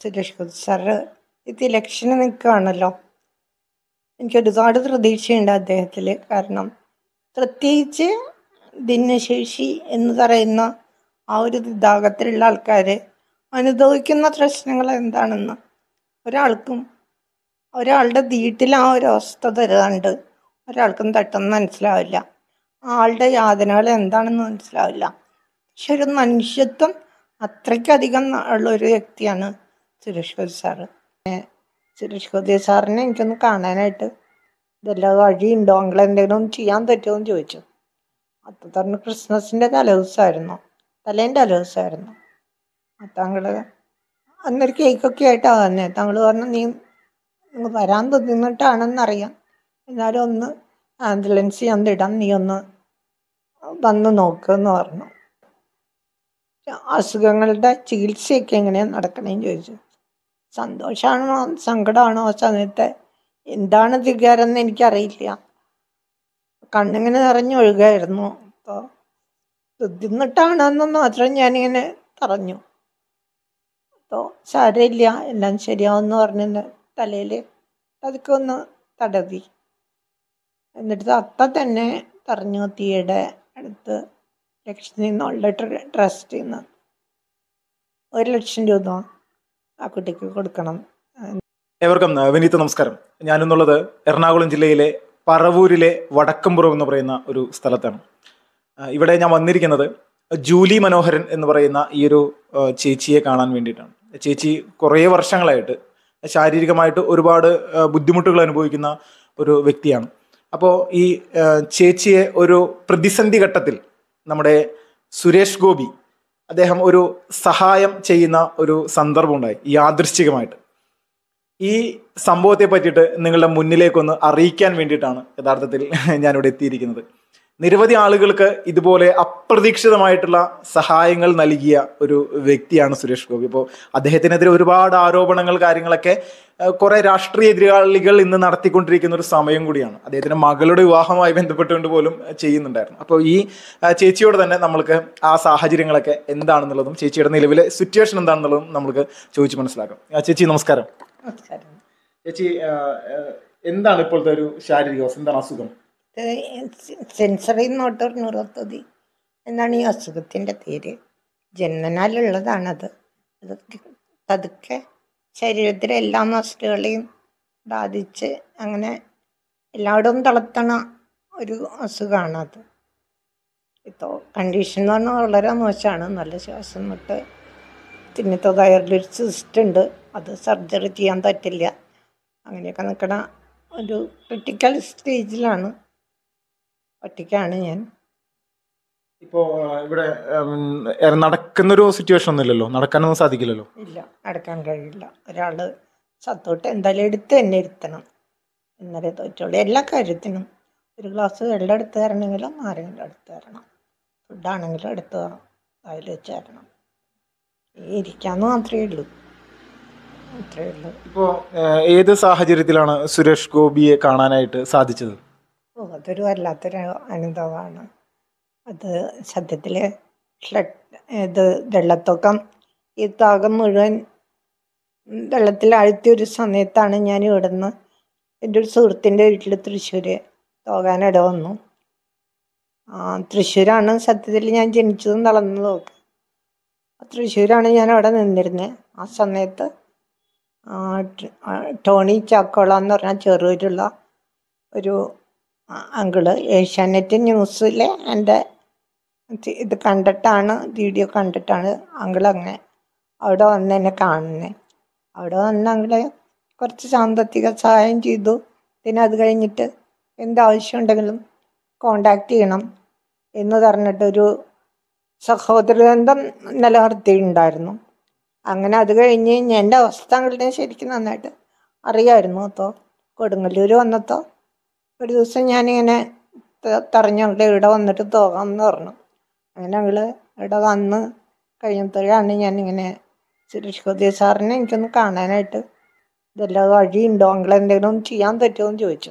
Suresh sir ഇത് ഇലക്ഷന് നിൽക്കുകയാണല്ലോ. എനിക്ക് ഒരുപാട് പ്രതീക്ഷയുണ്ട് അദ്ദേഹത്തിൽ കാരണം പ്രത്യേകിച്ച് ഭിന്നശേഷി എന്ന് പറയുന്ന ആ ഒരു വിഭാഗത്തിലുള്ള ആൾക്കാർ അനുഭവിക്കുന്ന പ്രശ്നങ്ങൾ എന്താണെന്ന് ഒരാൾക്കും ഒരാളുടെ വീട്ടിൽ ആ ഒരു അവസ്ഥ തരാണ്ട് ഒരാൾക്കും തട്ടെന്ന് മനസ്സിലാവില്ല. ആളുടെ യാതനകൾ എന്താണെന്ന് മനസ്സിലാവില്ല. പക്ഷെ ഒരു മനുഷ്യത്വം അത്രയ്ക്കധികം ഉള്ള ഒരു വ്യക്തിയാണ് സുരേഷ് സാറ്. സുരേഷ് ഗോപി സാറിനെ എനിക്കൊന്ന് കാണാനായിട്ട് ഇതെല്ലാം വഴിയുണ്ടോ? അങ്ങനെ എന്തെങ്കിലും ചെയ്യാൻ പറ്റുമോ എന്ന് ചോദിച്ചു. അപ്പം പറഞ്ഞു ക്രിസ്മസിന്റെ തലേദിവസമായിരുന്നു തലേന്റെ തലേദിവസമായിരുന്നു അപ്പം അന്നൊരു കേക്കൊക്കെ ആയിട്ടാണ് തന്നെ താങ്കൾ പറഞ്ഞു നീ വരാൻ തിന്നിട്ടാണെന്നറിയാം എന്നാലും ഒന്ന് ആംബുലൻസ് ഞാൻ ഇടാം നീ ഒന്ന് വന്ന് നോക്കുമെന്ന് പറഞ്ഞു. അസുഖങ്ങളുടെ ചികിത്സയൊക്കെ എങ്ങനെയാണ് നടക്കണേന്ന് ചോദിച്ചു. സന്തോഷമാണോ? സങ്കടമാണോ? ആ സമയത്ത് എന്താണ് വികാരം എന്ന് എനിക്കറിയില്ല. കണ്ണിങ്ങനെ നിറഞ്ഞൊഴുകായിരുന്നു അപ്പോൾ ബുദ്ധിമുട്ടാണെന്ന് മാത്രം ഞാനിങ്ങനെ പറഞ്ഞു. അപ്പോൾ സാരമില്ല എല്ലാം ശരിയാവുമെന്ന് പറഞ്ഞ് തലയിൽ അതൊക്കെ ഒന്ന് തടവി. എന്നിട്ട് അത്ത തന്നെ പറഞ്ഞു തീയുടെ അടുത്ത് ലക്ഷ്മി എന്നുള്ള ട്രസ്റ്റിൽ നിന്ന് ഒരു ലക്ഷം രൂപ ആ കുട്ടിക്ക് കൊടുക്കണം. ഏവർക്കും വിനീത നമസ്കാരം. ഞാനെന്നുള്ളത് എറണാകുളം ജില്ലയിലെ പറവൂരിലെ വടക്കമ്പുറം എന്ന് പറയുന്ന ഒരു സ്ഥലത്താണ്. ഇവിടെ ഞാൻ വന്നിരിക്കുന്നത് ജൂലി മനോഹരൻ എന്ന് പറയുന്ന ഈ ഒരു ചേച്ചിയെ കാണാൻ വേണ്ടിയിട്ടാണ്. ചേച്ചി കുറേ വർഷങ്ങളായിട്ട് ശാരീരികമായിട്ട് ഒരുപാട് ബുദ്ധിമുട്ടുകൾ അനുഭവിക്കുന്ന ഒരു വ്യക്തിയാണ്. അപ്പോൾ ഈ ചേച്ചിയെ ഒരു പ്രതിസന്ധി ഘട്ടത്തിൽ നമ്മുടെ സുരേഷ് ഗോപി അദ്ദേഹം ഒരു സഹായം ചെയ്യുന്ന ഒരു സന്ദർഭം ഉണ്ടായി യാദൃശ്ചികമായിട്ട്. ഈ സംഭവത്തെ പറ്റിയിട്ട് നിങ്ങളുടെ മുന്നിലേക്കൊന്ന് അറിയിക്കാൻ വേണ്ടിയിട്ടാണ് യഥാർത്ഥത്തിൽ ഞാനിവിടെ എത്തിയിരിക്കുന്നത്. നിരവധി ആളുകൾക്ക് ഇതുപോലെ അപ്രതീക്ഷിതമായിട്ടുള്ള സഹായങ്ങൾ നൽകിയ ഒരു വ്യക്തിയാണ് സുരേഷ് ഗോപി. അപ്പോൾ അദ്ദേഹത്തിനെതിരെ ഒരുപാട് ആരോപണങ്ങൾ കാര്യങ്ങളൊക്കെ കുറെ രാഷ്ട്രീയ എതിരാളികൾ ഇന്ന് നടത്തിക്കൊണ്ടിരിക്കുന്ന ഒരു സമയം കൂടിയാണ്. അദ്ദേഹത്തിന്റെ മകളുടെ വിവാഹമായി ബന്ധപ്പെട്ടുകൊണ്ട് പോലും ചെയ്യുന്നുണ്ടായിരുന്നു. അപ്പോൾ ഈ ചേച്ചിയോട് തന്നെ നമ്മൾക്ക് ആ സാഹചര്യങ്ങളൊക്കെ എന്താണെന്നുള്ളതും ചേച്ചിയുടെ നിലവിലെ സിറ്റുവേഷൻ എന്താണെന്നുള്ളതും നമുക്ക് ചോദിച്ച് മനസ്സിലാക്കാം. ചേച്ചി നമസ്കാരം. ചേച്ചി എന്താണ് ഇപ്പോഴത്തെ ഒരു ശാരീരിക അവസ്ഥ? എന്താണ് അസുഖം? സെൻസറി നോട്ടോർ ന്യൂറോപ്പതി എന്നാണ് ഈ അസുഖത്തിന്റെ പേര്. ജന്മനാലുള്ളതാണത് അത് പതുക്കെ ശരീരത്തിലെ എല്ലാ മസിലുകളെയും ബാധിച്ച് അങ്ങനെ എല്ലായിടവും തളർത്തണ ഒരു അസുഖമാണത് ഇപ്പോൾ കണ്ടീഷൻ എന്ന് പറഞ്ഞാൽ വളരെ മോശമാണ്. നല്ല ശ്വാസം മുട്ട് തിന്നത്തെ വയറിലൊരു സിസ്റ്റ് ഉണ്ട്. അത് സർജറി ചെയ്യാൻ പറ്റില്ല. അങ്ങനെയൊക്കെ നിൽക്കണ ഒരു ക്രിട്ടിക്കൽ സ്റ്റേജിലാണ് ഒറ്റയ്ക്കാണ് ഞാൻ. ഇപ്പോ ഇവിടെ നടക്കുന്നൊരു സിറ്റുവേഷൻ ഒന്നുമില്ലല്ലോ? നടക്കാനൊന്നും സാധിക്കില്ലല്ലോ? ഇല്ല നടക്കാൻ കഴിയില്ല. ഒരാൾ സത്തോട്ട് എന്തായാലും എടുത്ത് തന്നെ ഇരുത്തണം. എന്നാലേ തോറ്റുള്ളൂ എല്ലാ കാര്യത്തിനും. ഒരു ഗ്ലാസ് വെള്ളം എടുത്ത് തരണമെങ്കിലും ആരെങ്കിലും എടുത്ത് തരണം. ഫുഡാണെങ്കിലും എടുത്ത് അതിൽ വെച്ച് തരണം. ഇരിക്കാന്ന് മാത്രമേ ഉള്ളൂ. അത്രയേ ഉള്ളൂ. ഇപ്പോ ആ, ഏത് സാഹചര്യത്തിലാണ് സുരേഷ് ഗോപിയെ കാണാനായിട്ട് സാധിച്ചത്? ഓ അതൊരു വല്ലാത്തൊരു അനുഭവമാണ്. അത് സത്യത്തിൽ ഫ്ലഡ് ഇത് വെള്ളത്തൊക്കം ഈ താകം മുഴുവൻ വെള്ളത്തിൽ ആഴ്ത്തിയ ഒരു സമയത്താണ് ഞാൻ ഇവിടെ നിന്ന് എന്റെ ഒരു സുഹൃത്തിന്റെ വീട്ടിൽ തൃശ്ശൂർ പോകാനിട വന്നു. തൃശ്ശൂരാണ് സത്യത്തിൽ ഞാൻ ജനിച്ചതും തളർന്നതും ഒക്കെ. തൃശ്ശൂരാണ് ഞാൻ അവിടെ നിന്നിരുന്നത് ആ സമയത്ത് ടോണി ചാക്കോള എന്ന് പറഞ്ഞ ചെറൂരുള്ള ഒരു അങ്കിൾ ഏഷ്യാനെറ്റ് ന്യൂസിലെ എന്റെ ഇത് കണ്ടിട്ടാണ് വീഡിയോ കണ്ടിട്ടാണ് അങ്കിൾ അങ്ങനെ. അവിടെ വന്ന് എന്നെ കാണുന്നത് അവിടെ വന്ന് അങ്കിൾ കുറച്ച് സാമ്പത്തിക സഹായം ചെയ്തു. പിന്നെ അത് കഴിഞ്ഞിട്ട് എന്താവശ്യമുണ്ടെങ്കിലും കോണ്ടാക്ട് ചെയ്യണം എന്ന് പറഞ്ഞിട്ടൊരു സഹോദര ബന്ധം നിലനിർത്തിയിട്ടുണ്ടായിരുന്നു. അങ്ങനെ അത് കഴിഞ്ഞ് എന്റെ അവസ്ഥ അങ്കിളിനെ ശരിക്കും നന്നായിട്ട് അറിയായിരുന്നു അപ്പോൾ കൊടുങ്ങല്ലൂർ വന്നപ്പോൾ ഒരു ദിവസം ഞാനിങ്ങനെ തറഞ്ഞ ഞങ്ങൾ ഇവിടെ വന്നിട്ട് പോകാം പറഞ്ഞു. അങ്ങനെ അവൾ ഇവിടെ വന്ന് കഴിഞ്ഞപ്പോഴാണ് ഞാനിങ്ങനെ സുരേഷ് ഗോപി സാറിനെ എനിക്കൊന്ന് കാണാനായിട്ട് ഇതെല്ലാം വഴിയുണ്ടോ? അങ്ങൾ എന്തെങ്കിലും ചെയ്യാൻ പറ്റുമോ എന്ന് ചോദിച്ചു.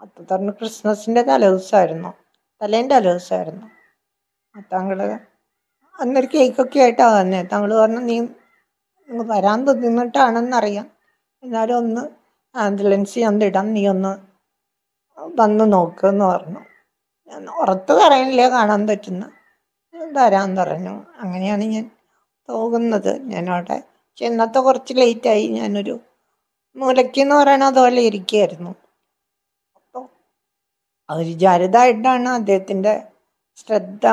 അപ്പം തന്നെ ക്രിസ്മസിന്റെ തലേദിവസമായിരുന്നു തലേന്റെ തലേദിവസമായിരുന്നു അപ്പം താങ്കൾ അന്നൊരു കേക്കൊക്കെ ആയിട്ടാണ് തന്നെ താങ്കൾ പറഞ്ഞു നീ വരാൻ ബുദ്ധിമുട്ടാണെന്നറിയാം. എന്നാലും ഒന്ന് ആംബുലൻസ് ഞാൻ ഇടാം നീ ഒന്ന് വന്ന് നോക്കുമെന്ന് പറഞ്ഞു. ഞാൻ ഉറത്ത് പറയുന്നില്ല കാണാൻ പറ്റുന്ന. വരാൻ പറഞ്ഞു. അങ്ങനെയാണ് ഞാൻ പോകുന്നത്. ഞാനവിടെ ചെന്നത്തെ കുറച്ച് ലേറ്റായി ഞാനൊരു മൂലയ്ക്കെന്ന് പറയണ അതുപോലെ ഇരിക്കുകയായിരുന്നു അപ്പോൾ അതൊരു ജാരതായിട്ടാണ് അദ്ദേഹത്തിന്റെ ശ്രദ്ധ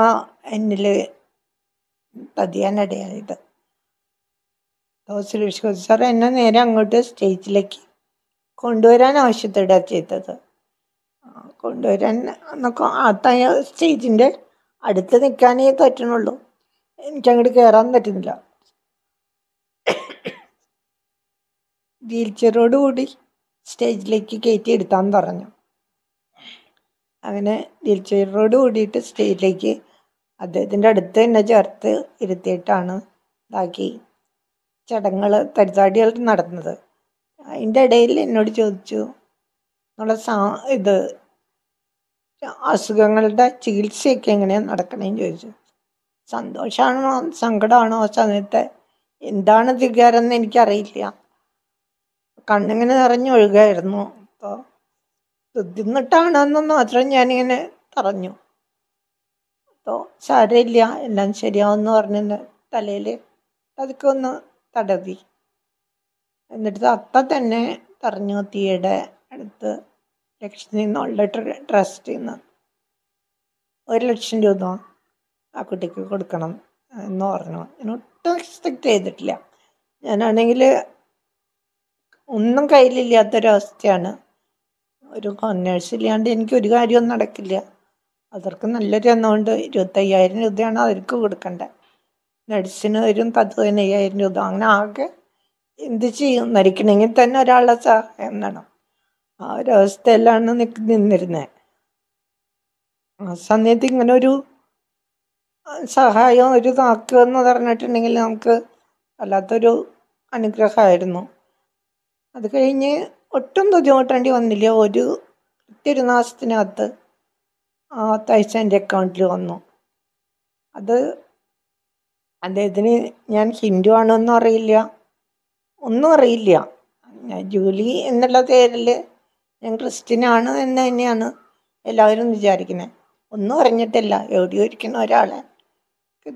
എന്നിൽ പതിയാനിടയായത്. സുരേഷ് ഗോപി സാർ എന്നെ നേരെ അങ്ങോട്ട് സ്റ്റേജിലേക്ക് കൊണ്ടുവരാൻ ആവശ്യപ്പെടുക ചെയ്തത്. കൊണ്ടുവരാൻ എന്നൊക്കെ ആ സ്റ്റേജിന്റെ അടുത്ത് നിൽക്കാനേ പറ്റണുള്ളൂ. എനിക്ക് അങ്ങോട്ട് കയറാൻ പറ്റുന്നില്ല. വീൽ ചെയറോട് കൂടി സ്റ്റേജിലേക്ക് കയറ്റി എടുത്താൻ പറഞ്ഞു. അങ്ങനെ വീൽ ചെയറോട് കൂടിയിട്ട് സ്റ്റേജിലേക്ക് അദ്ദേഹത്തിന്റെ അടുത്ത് തന്നെ ചേർത്ത് ഇരുത്തിയിട്ടാണ് ഇതാക്കി ചടങ്ങുകൾ പരിപാടികൾ നടന്നത്. അതിന്റെ ഇടയിൽ എന്നോട് ചോദിച്ചു നമ്മളെ സാ ഇത് അസുഖങ്ങളുടെ ചികിത്സയൊക്കെ എങ്ങനെയാണ് നടക്കണേന്ന് ചോദിച്ചു. സന്തോഷമാണോ സങ്കടമാണോ ആ സമയത്ത് എന്താണ് വികാരം എന്ന് എനിക്കറിയില്ല. കണ്ണിങ്ങനെ നിറഞ്ഞു ഒഴുകായിരുന്നു. അപ്പോൾ ബുദ്ധിമുട്ടാണെന്ന് മാത്രം ഞാനിങ്ങനെ പറഞ്ഞു. അപ്പോൾ സാരമില്ല എല്ലാം ശരിയാവുമെന്ന് പറഞ്ഞ തലയിൽ അതൊക്കെ ഒന്ന് തടവി. എന്നിട്ട് അപ്പം തന്നെ പറഞ്ഞു തീയുടെ അടുത്ത് ലക്ഷ്മി നിന്നുള്ള ട്രസ്റ്റ് നിന്ന് ഒരു ലക്ഷം രൂപ ആ കുട്ടിക്ക് കൊടുക്കണം എന്ന് പറഞ്ഞു. ഞാൻ ഒട്ടും എക്സ്പെക്റ്റ് ചെയ്തിട്ടില്ല. ഞാനാണെങ്കിൽ ഒന്നും കയ്യിലില്ലാത്തൊരവസ്ഥയാണ്. ഒരു കോന്നേഴ്സ് ഇല്ലാണ്ട് എനിക്ക് ഒരു കാര്യവും നടക്കില്ല. അവർക്ക് നല്ലൊരു എമൗണ്ട് ഇരുപത്തയ്യായിരം രൂപയാണ് അവർക്ക് കൊടുക്കേണ്ടത് നഴ്സിന് വരും പത്ത് പതിനയ്യായിരം രൂപ. അങ്ങനെ ആകെ എന്ത് ചെയ്യും? മരിക്കണമെങ്കിൽ തന്നെ ഒരാളുടെ സഹായം വേണം. ആ ഒരവസ്ഥയിലാണ് നിക്ക് നിന്നിരുന്നത് ആ സമയത്ത് ഇങ്ങനെ ഒരു സഹായം ഒരു താക്കുക എന്ന് പറഞ്ഞിട്ടുണ്ടെങ്കിൽ നമുക്ക് വല്ലാത്തൊരു അനുഗ്രഹമായിരുന്നു. അത് കഴിഞ്ഞ് ഒട്ടും ബുദ്ധിമുട്ടേണ്ടി വന്നില്ല. ഒരു ഒരു മാസത്തിനകത്ത് ആ എന്റെ അക്കൗണ്ടിൽ വന്നു. അത് അദ്ദേഹത്തിന് ഞാൻ ഹിന്ദു ആണോ എന്നും അറിയില്ല ഒന്നും അറിയില്ല. ഞാൻ ജൂലി എന്നുള്ള പേരിൽ ഞാൻ ക്രിസ്ത്യനാണ് എന്ന് തന്നെയാണ് എല്ലാവരും വിചാരിക്കുന്നത് ഒന്നും അറിഞ്ഞിട്ടില്ല. എവിടെയോ ഇരിക്കണോ ഒരാളെ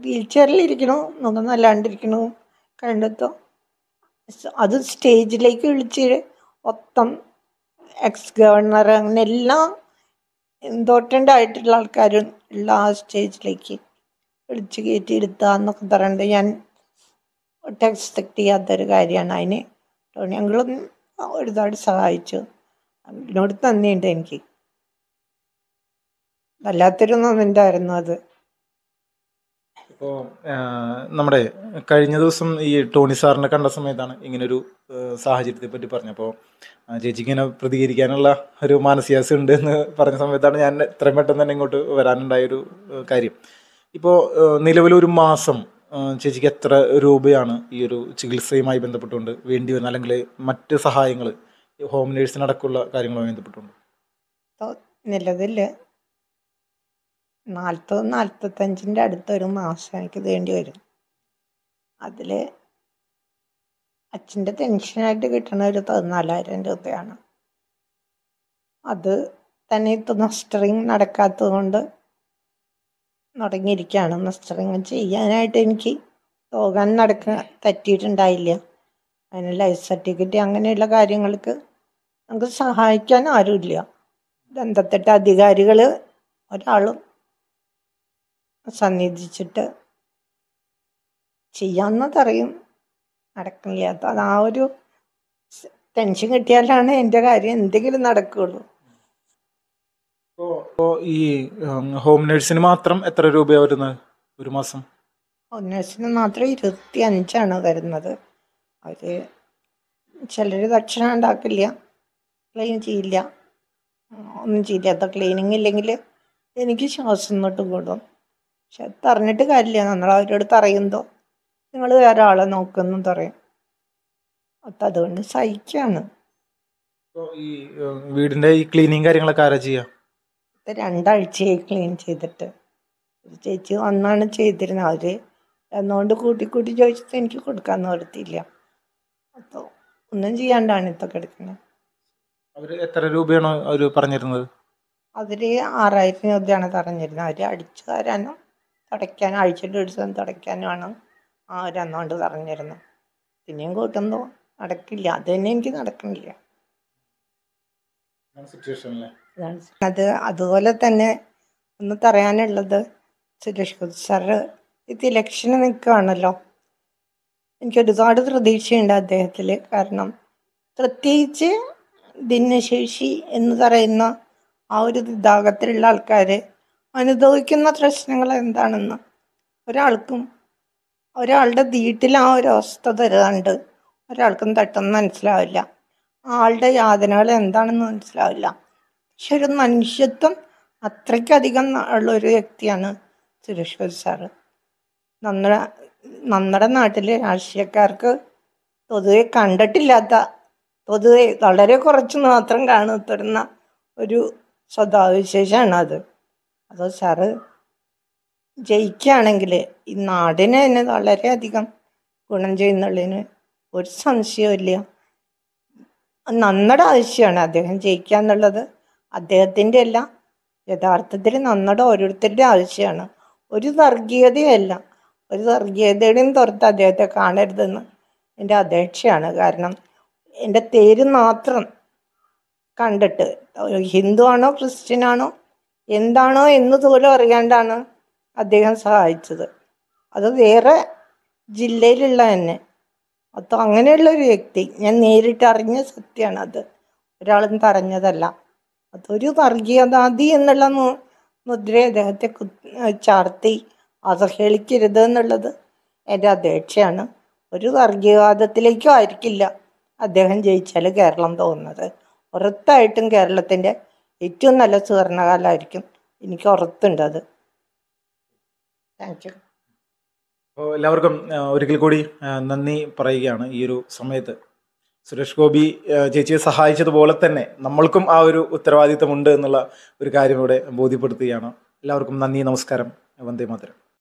വീൽ ചെയറിലിരിക്കണു മുഖം നല്ലാണ്ടിരിക്കണു. കണ്ടെത്തോ അത് സ്റ്റേജിലേക്ക് വിളിച്ച് ഒത്തം എക്സ് ഗവർണർ അങ്ങനെ എല്ലാ ഇമ്പോർട്ടന്റ് ആയിട്ടുള്ള ആൾക്കാരും ഉള്ള ആ സ്റ്റേജിലേക്ക് വിളിച്ച് കയറ്റി ഇരുത്താന്നൊക്കെ പറയുന്നത് ഞാൻ ഒട്ടും എക്സ്പെക്ട് ചെയ്യാത്തൊരു കാര്യമാണ്. അതിന് ഞങ്ങളും ഒരുപാട് സഹായിച്ചു. അതിനോട് നന്ദിയുണ്ട് എനിക്ക്. വല്ലാത്തൊരു നന്ദിണ്ടായിരുന്നു അത്. നമ്മുടെ കഴിഞ്ഞ ദിവസം ഈ ടോണി സാറിനെ കണ്ട സമയത്താണ് ഇങ്ങനൊരു സാഹചര്യത്തെ പറ്റി പറഞ്ഞപ്പോൾ ചേച്ചിക്ക് ഇങ്ങനെ പ്രതികരിക്കാനുള്ള ഒരു മാനസികാവസ്ഥ ഉണ്ട് എന്ന് പറഞ്ഞ സമയത്താണ് ഞാൻ എത്രയും പെട്ടെന്ന് തന്നെ ഇങ്ങോട്ട് വരാനുണ്ടായൊരു ഒരു കാര്യം. ഇപ്പോൾ നിലവിലൊരു മാസം ചേച്ചിക്ക് എത്ര രൂപയാണ് ഈ ഒരു ചികിത്സയുമായി ബന്ധപ്പെട്ടുകൊണ്ട് വേണ്ടി വന്ന അല്ലെങ്കിൽ മറ്റ് സഹായങ്ങൾ ഹോം നേഴ്സിനടക്കമുള്ള കാര്യങ്ങളുമായി ബന്ധപ്പെട്ടുണ്ട്? നിലവിൽ നാൽപ്പത് നാൽപ്പത്തഞ്ചിന്റെ അടുത്തൊരു മാസം എനിക്ക് വേണ്ടി വരും. അതിൽ അച്ഛന്റെ പെൻഷനായിട്ട് കിട്ടണ ഒരു പതിനാലായിരം രൂപയാണ്. അത് തന്നെ ഇപ്പം മസ്റ്ററിങ് നടക്കാത്തത് കൊണ്ട് മുടങ്ങിയിരിക്കുകയാണ് മസ്റ്ററിങ് ചെയ്യാനായിട്ട് എനിക്ക് പോകാൻ നടക്കാൻ പറ്റിയിട്ടുണ്ടായില്ല. അതിന് ലൈഫ് സർട്ടിഫിക്കറ്റ് അങ്ങനെയുള്ള കാര്യങ്ങൾക്ക് നമുക്ക് സഹായിക്കാൻ ആരുമില്ല. ബന്ധപ്പെട്ട അധികാരികൾ ഒരാളും സന്നിധിച്ചിട്ട് ചെയ്യാമെന്നതറിയും നടക്കില്ല. അത് ആ ഒരു ടെൻഷൻ കിട്ടിയാലാണ് എന്റെ കാര്യം എന്തെങ്കിലും നടക്കുകയുള്ളൂ ഇപ്പോൾ ഈ ഹോം നേഴ്സിന് മാത്രം എത്ര രൂപയാണ് വരുന്നത് ഒരു മാസം? ഹോം നേഴ്സിന് മാത്രം ഇരുപത്തി അഞ്ചാണ് വരുന്നത്. അവർ ചിലർ ഭക്ഷണം ഉണ്ടാക്കില്ല. ക്ലീൻ ചെയ്യില്ല. ഒന്നും ചെയ്യില്ല. അത് ക്ലീനിങ് ഇല്ലെങ്കിൽ എനിക്ക് ശ്വാസം തൊട്ട് കൂടും പക്ഷെ അത് പറഞ്ഞിട്ട് കാര്യമില്ല. നമ്മൾ അവരോട് പറയുമ്പോൾ നിങ്ങൾ വേറെ ആളെ നോക്കുന്നു പറയും. അപ്പം അതുകൊണ്ട് സഹിക്കാണ്. ഈ ഏഹ്, വീടിന്റെ ഈ ക്ലീനിങ് കാര്യങ്ങളൊക്കെ ആരാ ചെയ്യുക രണ്ടാഴ്ചയായി ക്ലീൻ ചെയ്തിട്ട്. ചേച്ചി വന്നാണ് ചെയ്തിരുന്നത്. അവർ എന്നുകൊണ്ട് കൂട്ടി കൂട്ടി ചോദിച്ചിട്ട് എനിക്ക് കൊടുക്കാൻ നിർത്തിയില്ല അപ്പോൾ ഒന്നും ചെയ്യാണ്ടാണ് ഇതൊക്കെ എടുക്കുന്നത്. അവർ എത്ര രൂപയാണോ അവർ പറഞ്ഞിരുന്നത്? അവർ ആറായിരം രൂപയാണ് പറഞ്ഞിരുന്നത്. അവർ അടിച്ചു തരാനും തുടയ്ക്കാനും ആഴ്ചയിൽ ഒരു ദിവസം തുടയ്ക്കാനുമാണ് ആ ഒരു എമൗണ്ട് പറഞ്ഞിരുന്നത്. പിന്നെയും കൂട്ടുന്നു നടക്കില്ല. അത് തന്നെ എനിക്ക് നടക്കണില്ല. അത് അതുപോലെ തന്നെ ഒന്ന് പറയാനുള്ളത് സുരേഷ് ഗോപി സാറ് ഇത് ഇലക്ഷന് നിൽക്കുകയാണല്ലോ എനിക്ക് ഒരുപാട് പ്രതീക്ഷയുണ്ട് അദ്ദേഹത്തിൽ കാരണം പ്രത്യേകിച്ച് ഭിന്നശേഷി എന്ന് പറയുന്ന ആ ഒരു വിഭാഗത്തിലുള്ള ആൾക്കാർ അനുഭവിക്കുന്ന പ്രശ്നങ്ങൾ എന്താണെന്ന് ഒരാൾക്കും ഒരാളുടെ വീട്ടിൽ ആ ഒരു അവസ്ഥ തരാണ്ട് ഒരാൾക്കും തട്ടെന്ന് മനസ്സിലാവില്ല. ആളുടെ യാതനകൾ എന്താണെന്ന് മനസ്സിലാവില്ല. പക്ഷെ ഒരു മനുഷ്യത്വം അത്രയ്ക്കധികം ഉള്ള ഒരു വ്യക്തിയാണ് സുരേഷ് സാറ്. നമ്മുടെ നമ്മുടെ നാട്ടിലെ രാഷ്ട്രീയക്കാർക്ക് പൊതുവെ കണ്ടിട്ടില്ലാത്ത പൊതുവെ വളരെ കുറച്ച് മാത്രം കാണപ്പെടുന്ന ഒരു സ്വഭാവവിശേഷമാണ് അത്. അത് സാറ് ജയിക്കുകയാണെങ്കിൽ ഈ നാടിന് തന്നെ വളരെയധികം ഗുണം ചെയ്യുന്നുള്ളതിന് ഒരു സംശയമില്ല നന്നട ആവശ്യമാണ് അദ്ദേഹം ജയിക്കുക എന്നുള്ളത്. അദ്ദേഹത്തിന്റെ അല്ല യഥാർത്ഥത്തിൽ നമ്മുടെ ഓരോരുത്തരുടെ ആവശ്യമാണ്. ഒരു വർഗീയതയല്ല. ഒരു വർഗീയതയുടെയും പുറത്ത് അദ്ദേഹത്തെ കാണരുതെന്ന് എന്റെ അപേക്ഷയാണ്. കാരണം എന്റെ തേര് മാത്രം കണ്ടിട്ട് ഹിന്ദു ആണോ ക്രിസ്ത്യൻ ആണോ എന്താണോ എന്ന് പോലും അറിയാണ്ടാണ് അദ്ദേഹം സഹായിച്ചത്. അത് വേറെ ജില്ലയിലുള്ള തന്നെ. അപ്പം അങ്ങനെയുള്ള ഒരു വ്യക്തി ഞാൻ നേരിട്ട് അറിഞ്ഞ സത്യമാണ് അത്. ഒരാളും പറഞ്ഞതല്ല അതൊരു വർഗീയതാതി എന്നുള്ള മുദ്രയെ മുദ്ര അദ്ദേഹത്തെ ചാർത്തി അവഹേളിക്കരുത് എന്നുള്ളത് എന്റെ അപേക്ഷയാണ്. ഒരു വർഗീയവാദത്തിലേക്കും ആയിരിക്കില്ല. അദ്ദേഹം ജയിച്ചാൽ കേരളം തോന്നുന്നത്. ഉറപ്പായിട്ടും കേരളത്തിന്റെ ഏറ്റവും നല്ല സുവർണകാലമായിരിക്കും എനിക്ക് ഉറപ്പുണ്ട് അത്. താങ്ക് യു എല്ലാവർക്കും ഒരിക്കൽ കൂടി നന്ദി പറയുകയാണ് ഈ ഒരു സമയത്ത്. സുരേഷ് ഗോപി ചേച്ചിയെ സഹായിച്ചതുപോലെ തന്നെ നമ്മൾക്കും ആ ഒരു ഉത്തരവാദിത്തമുണ്ട് എന്നുള്ള ഒരു കാര്യം ഇവിടെ ബോധ്യപ്പെടുത്തുകയാണ്. എല്ലാവർക്കും നന്ദി നമസ്കാരം. വന്ദേ മാതരം.